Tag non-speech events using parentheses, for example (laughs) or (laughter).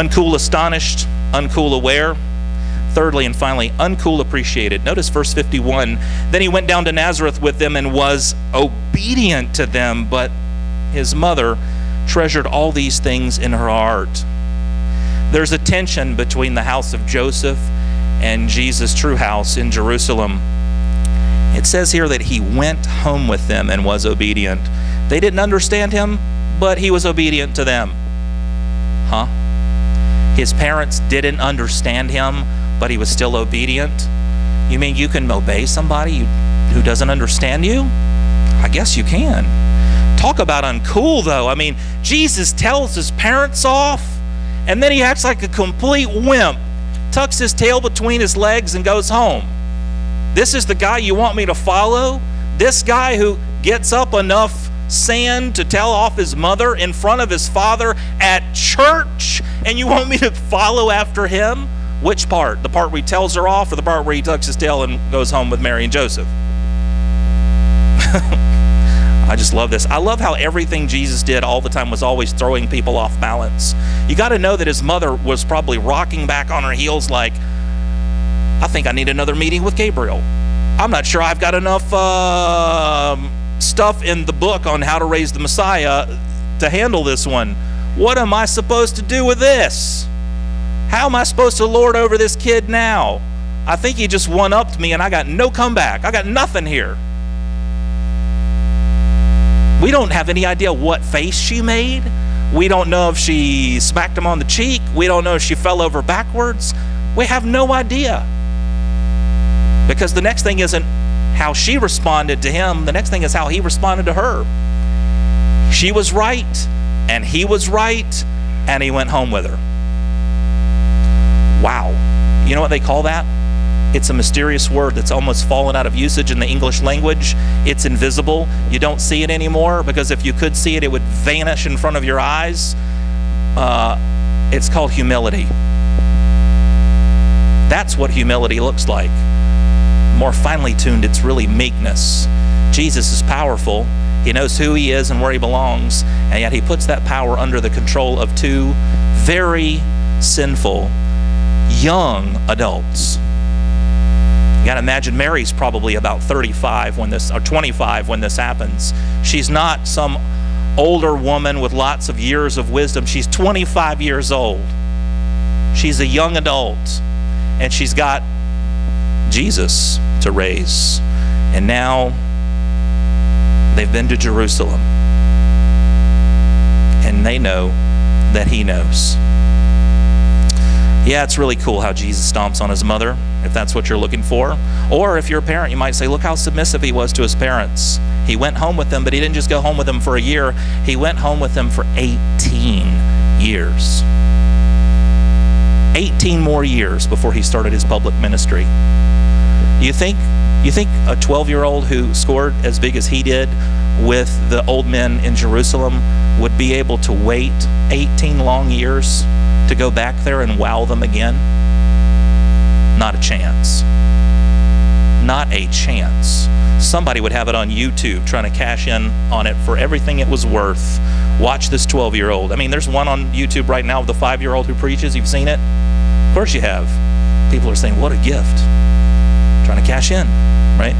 Uncool astonished, uncool aware. Thirdly and finally, uncool appreciated. Notice verse 51. Then he went down to Nazareth with them and was obedient to them, but his mother treasured all these things in her heart. There's a tension between the house of Joseph and Jesus' true house in Jerusalem. It says here that he went home with them and was obedient. They didn't understand him, but he was obedient to them. Huh? His parents didn't understand him, but he was still obedient. You mean you can obey somebody who doesn't understand you? I guess you can. Talk about uncool, though. I mean, Jesus tells his parents off, and then he acts like a complete wimp, tucks his tail between his legs, and goes home. This is the guy you want me to follow? This guy who gets up enough sand to tell off his mother in front of his father at church, and you want me to follow after him? Which part? The part where he tells her off, or the part where he tucks his tail and goes home with Mary and Joseph? (laughs) I just love this. I love how everything Jesus did all the time was always throwing people off balance. You got to know that his mother was probably rocking back on her heels, like, I think I need another meeting with Gabriel. I'm not sure I've got enough uh, stuff in the book on how to raise the Messiah to handle this one. What am I supposed to do with this? How am I supposed to lord over this kid now? I think he just one upped me and I got no comeback. I got nothing here. We don't have any idea what face she made. We don't know if she smacked him on the cheek. We don't know if she fell over backwards. We have no idea. Because the next thing isn't how she responded to him, the next thing is how he responded to her. She was right, and he was right, and he went home with her. Wow. You know what they call that? It's a mysterious word that's almost fallen out of usage in the English language. It's invisible. You don't see it anymore because if you could see it, it would vanish in front of your eyes. Uh, it's called humility. That's what humility looks like. More finely tuned, it's really meekness. Jesus is powerful. He knows who he is and where he belongs, and yet he puts that power under the control of two very sinful young adults. You got to imagine Mary's probably about 35 when this, or 25 when this happens. She's not some older woman with lots of years of wisdom. She's 25 years old. She's a young adult, and she's got Jesus to raise. And now they've been to Jerusalem, and they know that He knows. Yeah, it's really cool how Jesus stomps on his mother, if that's what you're looking for. Or if you're a parent, you might say, look how submissive he was to his parents. He went home with them, but he didn't just go home with them for a year, he went home with them for 18 years. 18 more years before he started his public ministry. You think you think a 12-year-old who scored as big as he did with the old men in Jerusalem would be able to wait 18 long years to go back there and wow them again? Not a chance. Not a chance. Somebody would have it on YouTube trying to cash in on it for everything it was worth. Watch this 12 year old. I mean, there's one on YouTube right now of the five year old who preaches. You've seen it? Of course you have. People are saying, what a gift. To cash in, right?